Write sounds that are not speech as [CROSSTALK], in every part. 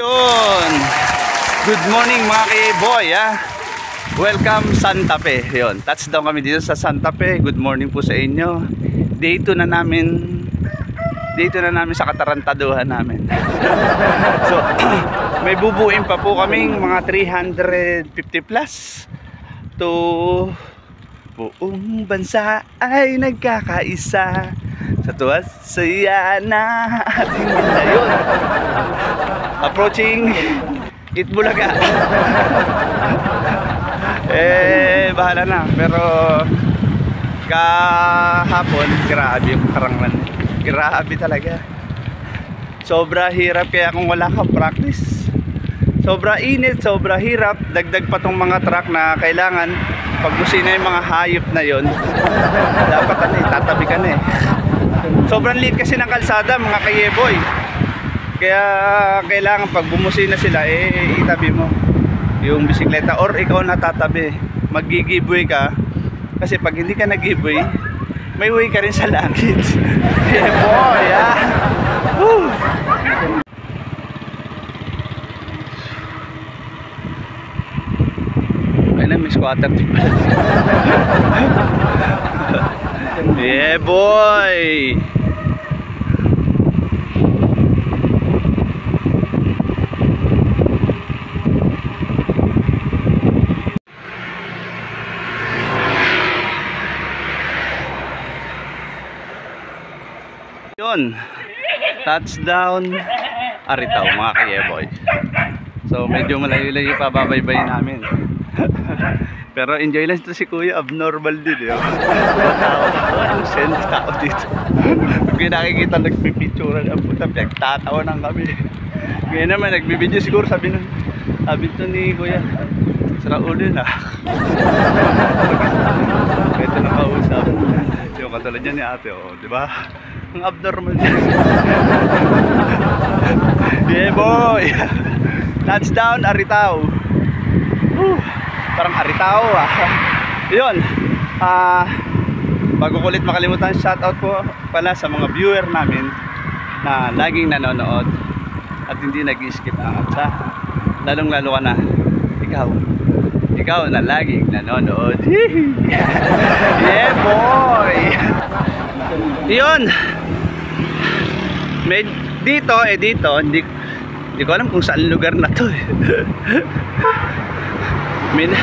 Yun. Good morning mga kay-boy ah. Welcome Santa Fe. Yun. Touchdown kami dito sa Santa Fe. Good morning po sa inyo. Day 2 na namin 2 na namin sa katarantaduhan namin. [LAUGHS] so, [CLEARS THROAT] may bubuin pa po kaming mga 350 plus to buong bansa ay nagkakaisa. Sa tuwas saya na ating ngayon approaching Itbulaga. Eh bahala na. Pero kahapon grabe yung karanglan grabe talaga. Sobra hirap kaya kung wala kang practice sobra init sobra hirap. Dagdag pa tong mga truck na kailangan. Pag busina yung mga hayop na yon dapat ano eh tatabi ka na eh. Sobrang liit kasi ng kalsada mga kayeboy. Kaya kailangan pag bumusina sila eh itabi mo. Yung bisikleta or ikaw natatabi magigiveaway ka. Kasi pag hindi ka nag-giveaway may way ka rin sa langit. [LAUGHS] Yeah ah. Woo! ay na may squatter [LAUGHS] yeah boy Yun. Touchdown Aritaw mga kayeboy. So medyo malayo-layo pa babaybayin namin. Pero enjoy lang ito si Kuya, abnormal din yun. Ako, send tao dito. Pag nakikita nagpipicturan ang puta, pinagtatawa ng kami. Ngayon naman, nagbibideo siguro sabi nun, sabi to ni Kuya, sira ulo na. Ito na kausap. Yung katulad yan ni ate, oh, di ba? Ang abnormal niya. yeah boy! Touchdown, Aritaw. Whew, parang Aritaw ah. [LAUGHS] Yun. Ah, bago ko ulit makalimutan, shoutout po pala sa mga viewer namin na laging nanonood at hindi nag-skip ng atsa. Lalong lalo ka na, ikaw. Ikaw na laging nanonood. [LAUGHS] yeah boy! [LAUGHS] Yun. May dito eh dito hindi hindi ko alam kung saan lugar na to eh. Min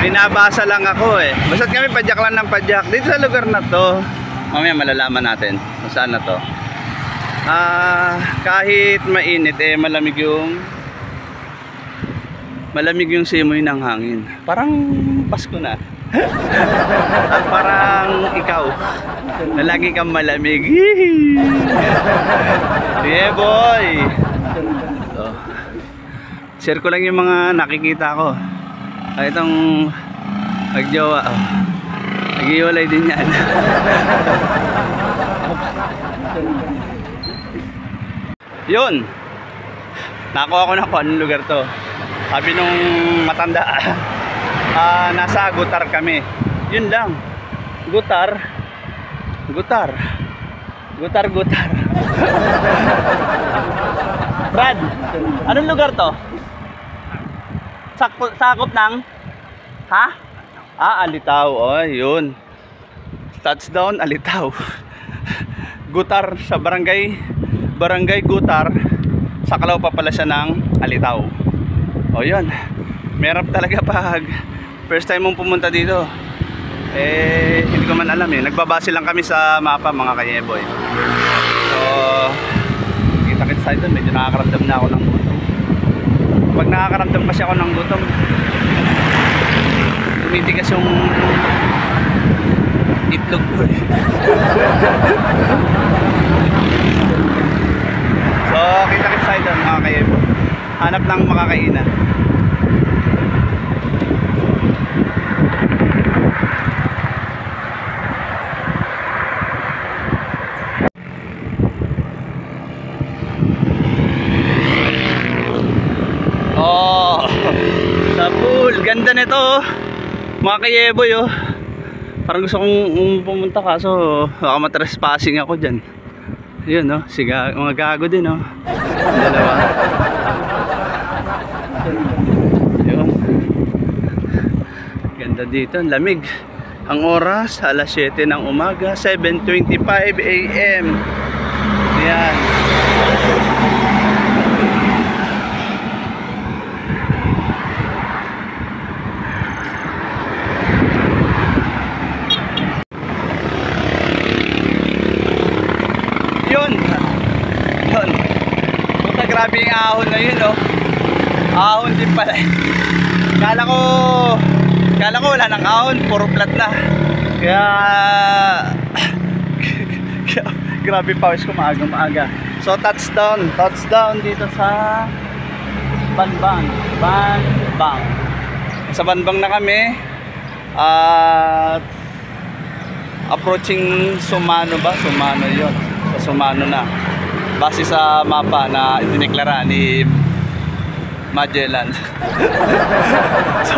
binabasa lang ako eh. Basta kami padyak lang ng padyak. Dito sa lugar na to, mamaya malalaman natin kung saan na to. Ah, kahit mainit eh malamig yung malamig yung simoy ng hangin. Parang Pasko na. At [LAUGHS] parang ikaw na lagi kang malamig. [LAUGHS] yeah boy. So, share ko lang yung mga nakikita ko. Ah, itong magjowa. Oh. Nagiwalay din yan. [LAUGHS] Yun. Nakuha ko na kung anong lugar to. Sabi nung matanda, uh, [LAUGHS] nasa Gutar kami. Yun lang. Gutar. Gutar. Gutar, Gutar. [LAUGHS] Brad, anong lugar to? Sakop, sakop ng? Ha? Ah, Alitaw. Oh, yun. Touchdown, Alitaw. [LAUGHS] Gutar sa barangay Barangay Gutar. Sakalaw pa pala siya ng Alitaw. O yun. Merap talaga [LAUGHS] pag first time mong pumunta dito eh hindi ko man alam eh nagbabase lang kami sa mapa mga kayeboy so kita kita sa ito medyo nakakaramdam na ako ng pag nakakaramdam kasi ako ng gutom tumitigas yung itlog. Ko [LAUGHS] so kita kita sa ito mga kayeboy hanap ng makakainan nito oh. mga kayeboy oh. parang gusto kong um, pumunta kaso oh, baka matrespassing ako dyan yun no oh. Siga, mga gago din oh. dalawa yun ganda dito ang lamig ang oras alas 7 ng umaga 7.25 am yan grabe yung ahon na yun, oh. Ahon din pala. Kala ko, kala ko wala nang ahon, puro flat na. [LAUGHS] Kaya, grabe pawis ko maaga maaga. So touchdown, touchdown dito sa Banbang, Banbang. Sa Banbang na kami. At approaching Sumano ba? Sumano yon Sa Sumano na. Base sa mapa na idineklara ni Magellan. [LAUGHS] so,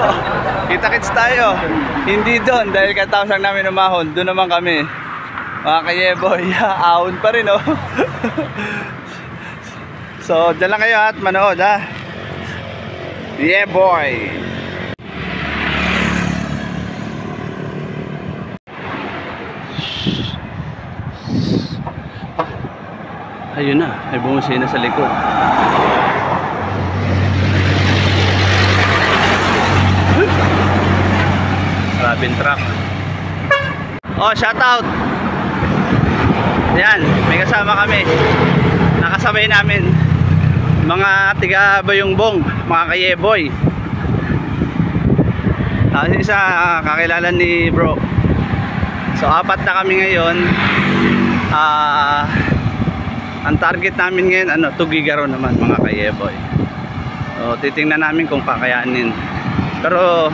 kita-kits tayo. Hindi doon dahil katapos lang namin umahon. Doon naman kami. Mga kayeboy, [LAUGHS] ahon pa rin oh. [LAUGHS] so, dyan lang kayo at manood ha. Yeah boy. Ayun na, may bumusina sa likod. Grabing truck. Oh, shout out. Yan, may kasama kami. Nakasabay namin mga tiga Bayongbong, mga kayeboy. Ah, isa ah, kakilala ni bro. So apat na kami ngayon. Ah ang target namin ngayon ano, Tugigaro naman mga kayeboy. So titingnan namin kung kakayanin. Pero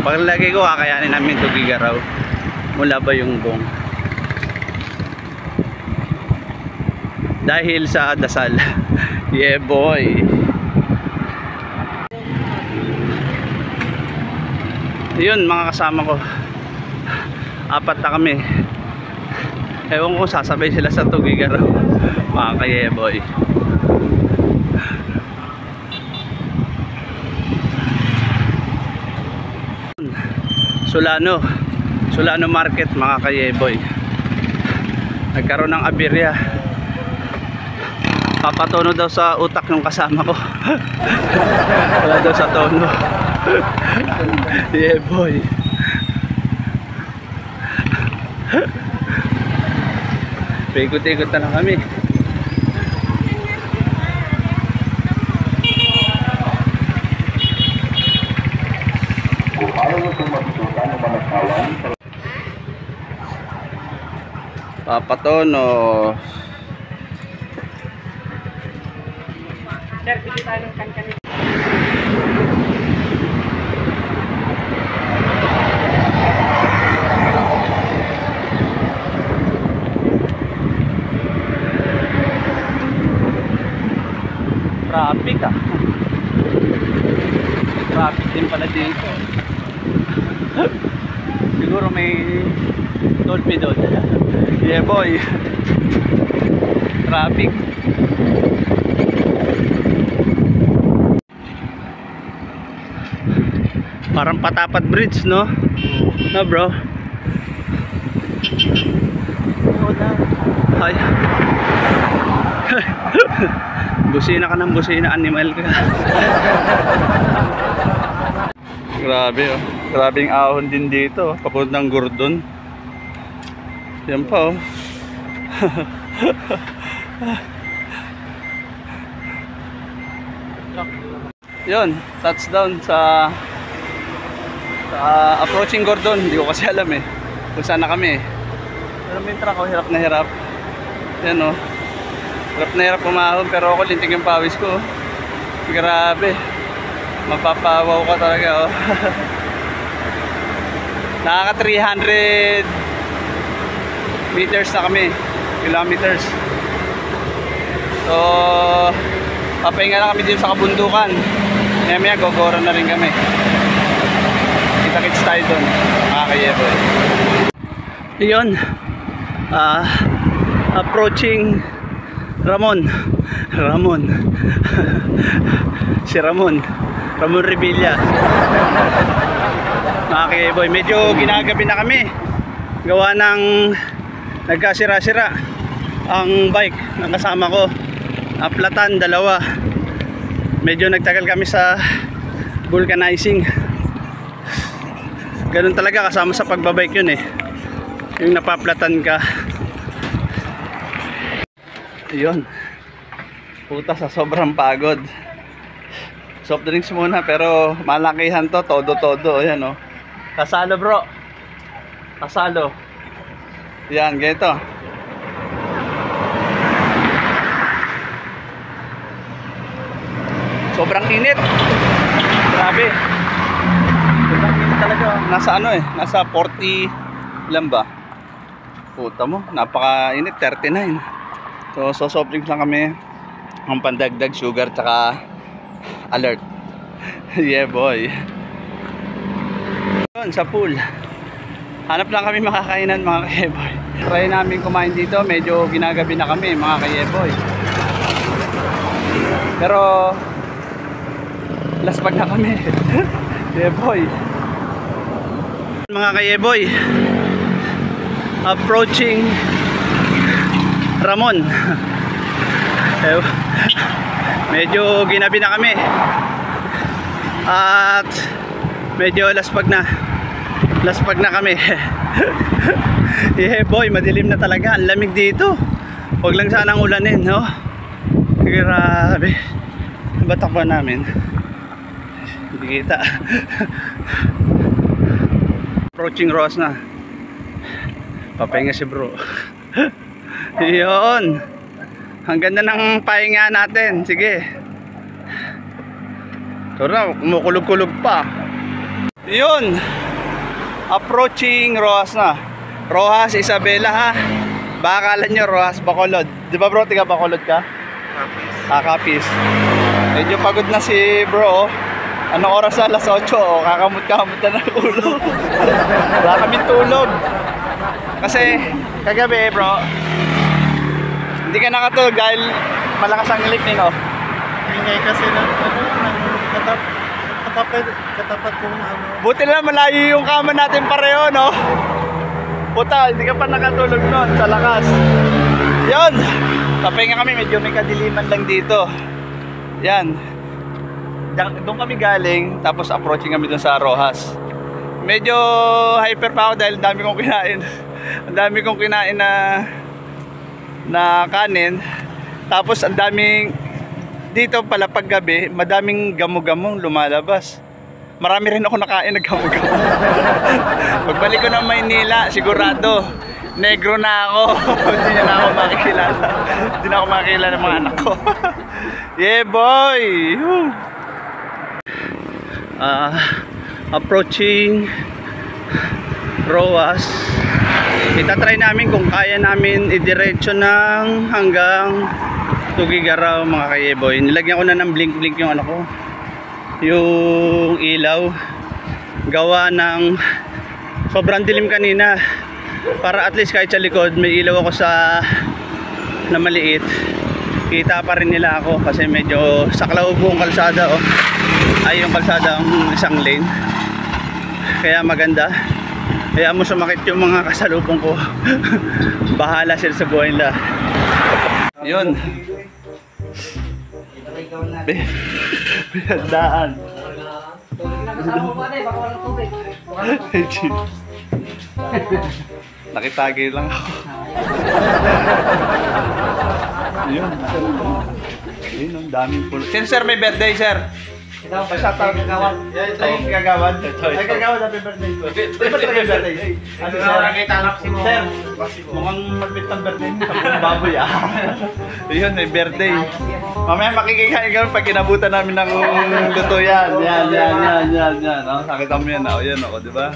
paglagay ko kakayanin namin Tugigaraw mula Bayongbong. Dahil sa dasal. [LAUGHS] yeah boy. Yun mga kasama ko. Apat na kami. Ewan ko sasabay sila sa Tugigaraw. Mga kayeboy. Solano. Solano Market mga kayeboy. Nagkaroon ng abirya. Papatono daw sa utak ng kasama ko. [LAUGHS] Wala daw sa tono. [LAUGHS] yeah boy. Paikot-ikot na lang kami. Papatono. Sir, bili tayo ng kan Traffic ah. Traffic din pala dito. [LAUGHS] Siguro may dolphy doon. Yeah boy. Traffic. Parang patapat bridge no? No bro? Ay. [LAUGHS] busina ka ng busina, animal ka. [LAUGHS] Grabe oh. Grabing ahon din dito. oh. Papunta ng Gordon. Yan pa oh. [LAUGHS] Yun, touchdown sa sa approaching Gordon. Hindi ko kasi alam eh. Kung saan na kami eh. Pero may truck oh, hirap na hirap. Yan oh. Hirap na hirap umahon pero ako lintik yung pawis ko. oh. Grabe. Mapapawaw ka talaga oh. [LAUGHS] Nakaka 300 meters na kami. Kilometers. So, papahinga lang kami dito sa kabundukan. Maya maya gogoro na rin kami. Kita-kits tayo doon. Mga kayeboy. Yun. Ah, approaching Ramon. [LAUGHS] Ramon. si Ramon. Ramon Revilla. [LAUGHS] Mga boy, medyo ginagabi na kami. Gawa ng nagkasira-sira ang bike ng kasama ko. Aplatan, dalawa. Medyo nagtagal kami sa vulcanizing. Ganun talaga kasama sa pagbabike yun eh. Yung napaplatan ka. Yun. Puta sa sobrang pagod. Soft drinks muna pero malakihan to, todo-todo. Ayan oh. Kasalo bro. Kasalo. Yan, ganito. Sobrang init. Grabe. Sobrang init talaga. Nasa ano eh, nasa 40 ilan ba? Puta mo, napaka-init, 39. So, so soft drinks lang kami. Ang pandagdag sugar tsaka alert. [LAUGHS] yeah boy. Yun, sa pool. Hanap lang kami makakainan mga kayeboy. Try namin kumain dito, medyo ginagabi na kami mga kayeboy. Pero laspag na kami. [LAUGHS] kayeboy. Mga kayeboy. Approaching Ramon. [LAUGHS] Medyo ginabi na kami. At medyo laspag na. Laspag na kami. [LAUGHS] Yeah boy madilim na talaga. Ang lamig dito. Huwag lang sanang ulanin no? Grabe. Batak ba namin. Hindi kita. [LAUGHS] Approaching Ross na. Papahinga si bro. [LAUGHS] Yun ang ganda ng pahinga natin sige ito na kumukulog-kulog pa yun. Approaching Rojas na. Rojas Isabela ha. Baka akala nyo Rojas Bacolod. Di ba bro, tiga Bacolod ka? Ah, Kapis. Medyo pagod na si bro. oh. Anong oras na? Alas 8. Oh. Kakamot-kamot na ng ulo. [LAUGHS] Wala kaming tulog. Kasi kagabi bro, hindi ka nakatulog dahil malakas ang lignin oh. Ingay kasi ng ano, katap, katapat, katapat kong ano. Buti na malayo yung kama natin pareho, no? Puta, hindi ka pa nakatulog nun sa lakas. Yun! Papahinga kami, medyo may kadiliman lang dito. Yan. Doon kami galing, tapos approaching kami doon sa Rojas. Medyo hyper pa ako dahil dami kong kinain. [LAUGHS] Ang dami kong kinain na na kanin. Tapos ang daming dito pala pag gabi, madaming gamo-gamong lumalabas. Marami rin ako nakain ng gamo-gamo. [LAUGHS] Pagbalik ko ng Maynila, sigurado, negro na ako. [LAUGHS] Hindi na ako makikilala. Hindi na ako makikilala ng mga anak ko. [LAUGHS] yeah, boy! Woo! Ah, approaching Roas. Itatry namin kung kaya namin idiretso ng hanggang Tugigaraw mga kayeboy. Nilagyan ko na ng blink blink yung ano ko. Yung ilaw. Gawa ng sobrang dilim kanina. Para at least kahit sa likod may ilaw ako sa na maliit. Kita pa rin nila ako kasi medyo saklaw buong kalsada oh. Ay yung kalsada ang isang lane. Kaya maganda. Kaya mo sumakit yung mga kasalubong ko. [LAUGHS] Bahala sila sa buhay nila. Yun. Pinagdaan. [LAUGHS] Nakitagay lang ako. [LAUGHS] Yun. Yun, ang daming pulo. Sir, sir, may birthday, sir. Basta tawag kagawad. Ay, kagawad. Ay, kagawad, happy birthday. Happy birthday. Ano, sir? Sir, mukhang magbit ng birthday mo. [LAUGHS] Sa baboy, ah. [LAUGHS] Yun, may birthday. Mamaya makikikain kami pag kinabutan namin ng luto yan. Yan, yan, yan, yan, yan. Oh, nakita mo yan, oh. Yan, oh, di ba?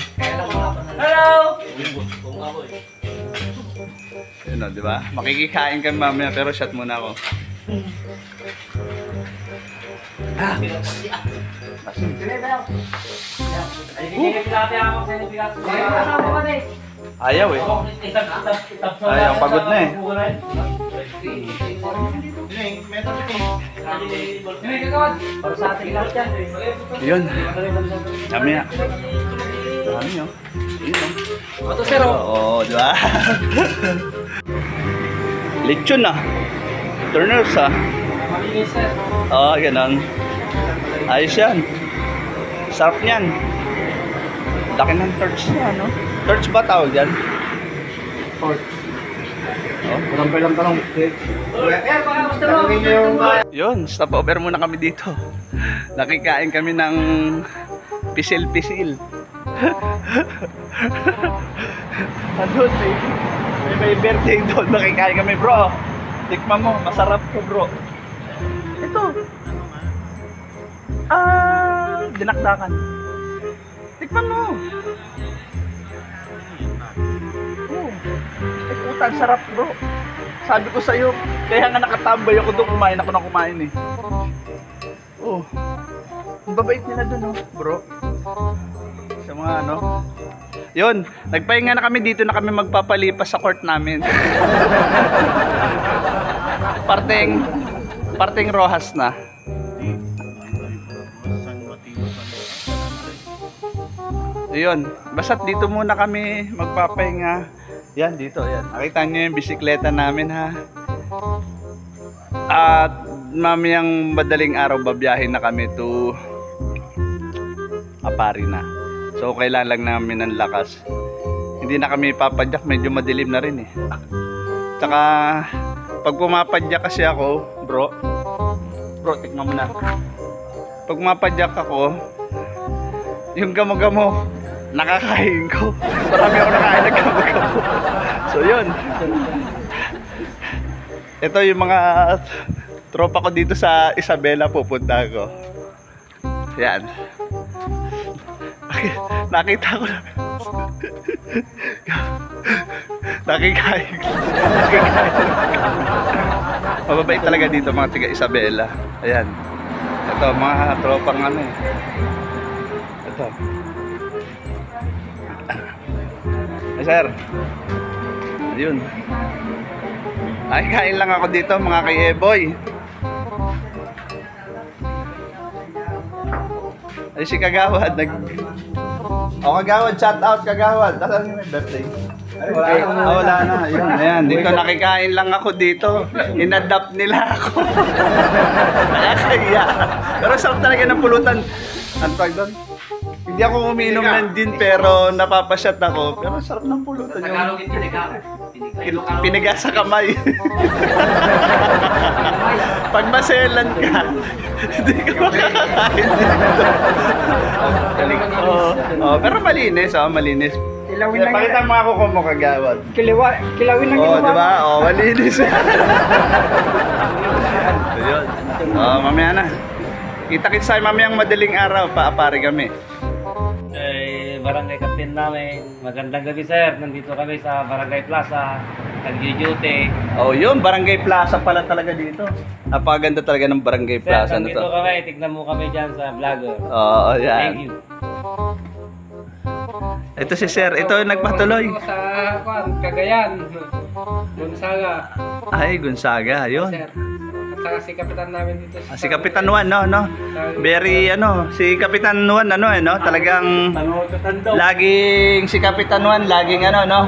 Yun, oh, di ba? Makikikain kami mamaya, pero shot muna ako. Ah. Ayaw eh. Ayaw, pagod na eh. Yun. Mamaya. Dami oh. Yun oh. Ito sir, oh. Oo, di ba? Lechon ah. Turners ah. Malinis sir. Oo, ganun. Ayos yan. Sarap niyan. Laki ng torch niya, no? Torch ba tawag yan? Port. Oh. Walang lang tanong. Yun, stop over muna kami dito. Nakikain kami ng pisil-pisil. Andun, may, may, may birthday doon. Nakikain kami, bro. Tikman mo, masarap to, bro. Ito. Ah, dinakdakan. Tikman mo. Oh, ay puta, sarap, bro. Sabi ko sa'yo, kaya nga nakatambay ako doon, kumain ako na kumain eh. Oh. Ang babait nila doon, oh, bro. Sa mga ano. Yun, nagpahinga na kami dito na kami magpapalipas sa court namin. [LAUGHS] parteng, parteng Rojas na. Ayun, basta't dito muna kami magpapahinga. Yan, dito, yan. Nakita niyo yung bisikleta namin ha. At mamayang madaling araw babiyahin na kami to Apari na. So kailangan lang namin ng lakas. Hindi na kami papadyak, medyo madilim na rin eh. Tsaka pag pumapadyak kasi ako, bro, bro, tikman mo na. Pag pumapadyak ako, yung gamo-gamo, nakakain ko. Marami ako nakain ng gamo-gamo. So yun. Ito yung mga tropa ko dito sa Isabela pupunta ko. Yan. Nakita ko lang. Nakikain. Nakikain. Mababait talaga dito mga tiga Isabela. Ayan. Ito mga tropang ano eh. Ito. Ay, sir. Ayun. Ay, kain lang ako dito mga kay Eboy. Ay, si Kagawad. Nag... O, Kagawad, shout out, Kagawad. Nasaan yung birthday? Ay, wala, na. Ah, wala na. Ayun, ayan. Dito nakikain lang ako dito. Inadapt nila ako. [LAUGHS] Kaya kaya. Pero sarap talaga ng pulutan. Ano tawag doon? Hindi ako umiinom ng gin pero napapasyat ako. Pero sarap ng pulutan yung Tagalog yung tiniga. Pin- piniga sa kamay. [LAUGHS] Pag maselan ka, hindi ka makakain dito. Oo. Oo, pero malinis, oh, malinis. Kilawin lang Pakita mo ako kung mo kagawad. Kiliwa, kilawin lang Oo, di ba? Oo, malinis. [LAUGHS] Ayun. Oo, mamaya na. Kita-kits tayo mamayang madaling araw, paapari kami. Eh, barangay captain namin. Magandang gabi sir. Nandito kami sa Barangay Plaza. Nag-duty. Oh, yun, Barangay Plaza pala talaga dito. Napakaganda talaga ng Barangay Sir, Plaza na nandito to. kami. Tignan mo kami dyan sa vlogger. Oo, yan. Thank you. Ito si Sir, ito yung nagpatuloy. Sa kwan, Cagayan. Gonzaga. Ay, Gonzaga, yun. Sir. Saka si kapitan namin dito. Ah, si Kapitan Juan, no, no. Very, ano, si Kapitan Juan, ano, eh, no, talagang laging si Kapitan Juan, laging ano, no,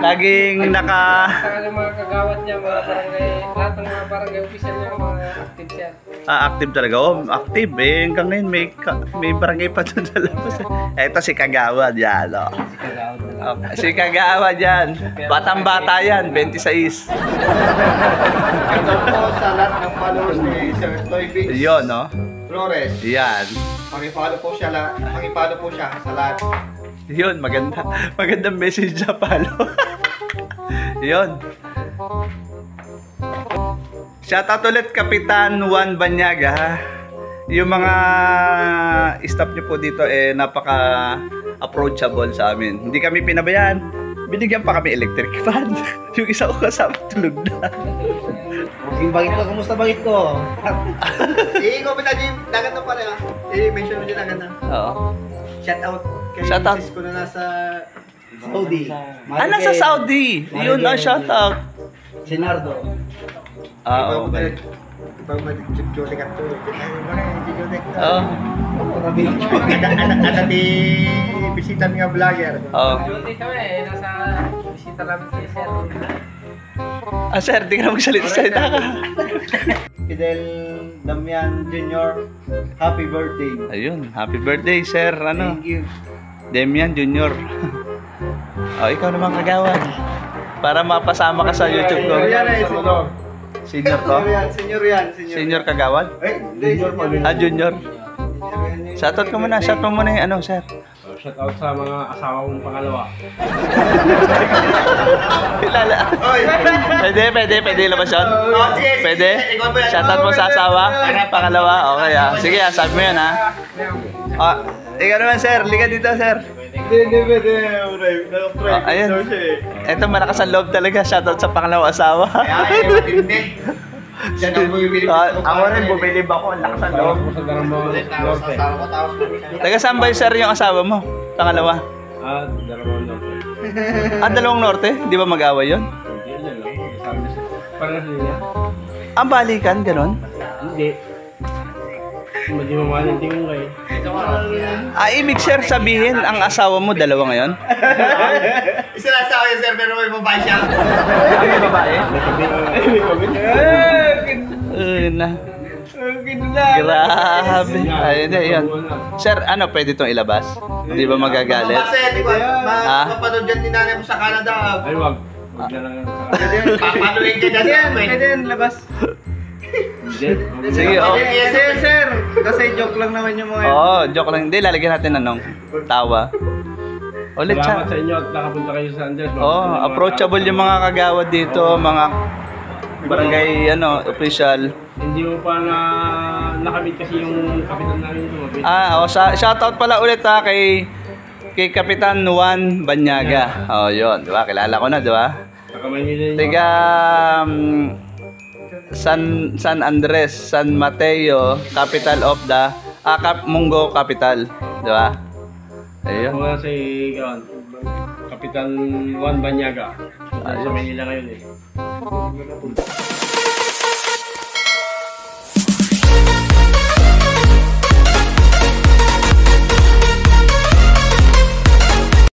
laging naka Saka yung mga kagawad niya, mga barangay, lahat ng mga barangay official niya, mga active siya. ah, active talaga. Oh, active eh. Hanggang ngayon may ka, may barangay pa [LAUGHS] doon sa labas. Ito si Kagawad yan, oh. Kagawad lang. Okay, si Kagawad yan. Batang-bata yan, 26. Ito po sa lahat ng followers ni Sir Toy Beats Yun, no. Flores. Yan. Pakipalo po siya, la- pakipalo po siya sa lahat. Yun, maganda. Magandang message na palo. Yun. Shoutout ulit Kapitan Juan Banyaga ha. Yung mga staff niyo po dito eh napaka approachable sa amin. Hindi kami pinabayaan. Binigyan pa kami electric [LAUGHS] fan. yung isa ko kasama tulog na. Yung bagit ko, kumusta bagit ko? [LAUGHS] Eh, comment na Jim, dagat na pala. Eh, mention mo din agad na. Oo. Shout out kay Shout out. Ko na nasa Saudi. Ah, nasa Saudi. Yun, ah, shoutout. Sinardo. Ah, okay. Ipag mag-chuchote ka to. Ay, mo na, chuchote ka. Oh. Tabi. Ada di bisitan nga vlogger. Oh. Duty kami eh, nasa bisita namin si Sir. Ah, sir, di ka na magsalita-salita ka. Fidel Damian Jr. Happy birthday. Ayun, happy birthday, sir. Ano? Thank you. Demian Junior. oh, [LAUGHS] ikaw naman kagawan. Para mapasama ka sa YouTube ko. Senior yan eh, senior. Senior to? Senior yan, senior yan. Senior. Kagawan? Eh, hindi, senior. Ah, junior. Shoutout ko muna. Shout mo muna yung ano, sir. Shout out sa mga asawa mong pangalawa. [LAUGHS] Kilala. Oy! Pwede, pwede, pwede labas yun? Oh. Pwede? Shoutout mo sa asawa? Pangalawa? Okay ah. Sige ah, sabi mo yan ah. Ah, ikaw naman sir, liga dito sir. Hindi, hindi, pwede. Ah, ayun. daw siya eh. Ito malakas ang loob talaga. Shoutout sa pangalawang asawa. Kaya eh, [LAUGHS] matindi. Diyan ako bumibili. Ah, ako rin, bubilib ako. Ang lakas ang loob. Sa Darambang Norte. Taga saan ba sir yung asawa mo? Pangalawa? At Darambang Norte. [LAUGHS] Ah, dalawang norte? Di ba mag-away yun? Hindi, yan lang. Parang niya. Ang balikan, ganon? Hindi. Hindi mo mahal yung tingin kayo. Ah, ibig sir sabihin, ang asawa mo dalawa ngayon? [LAUGHS] Sinasawa yung sir, pero may babae siya. Ang babae? Eh, na. Grabe. Ayun na, yun. Sir, ano, pwede itong ilabas? Di ba magagalit? Kasi, di ba, Ha? ma- mapanood yan ni nanay mo sa Canada. Ay, wag. Wag na lang. Papanuhin ka dyan. Pwede yan, labas. Sige, oh. Sir, sir. Kasi joke lang naman yung mga Oo, oh, joke lang. Hindi, lalagyan natin anong tawa. Ulit Salamat sa siya. inyo at nakapunta kayo sa Andres. Oh, approachable yung mga kagawad dito, mga barangay ano, official. Hindi mo pa na nakamit kasi yung kapitan namin tumabit. Ah, oh, sa shoutout pala ulit ha kay kay Kapitan Juan Banyaga. Oh, 'yon, 'di ba? Kilala ko na, 'di ba? Saka Manila yun. Tiga um, San San Andres, San Mateo, capital of the ah, Cap, Mungo capital, 'di ba? Ayun. Ako nga si Gawan. Kapitan Juan Banyaga. Sa Manila ngayon eh.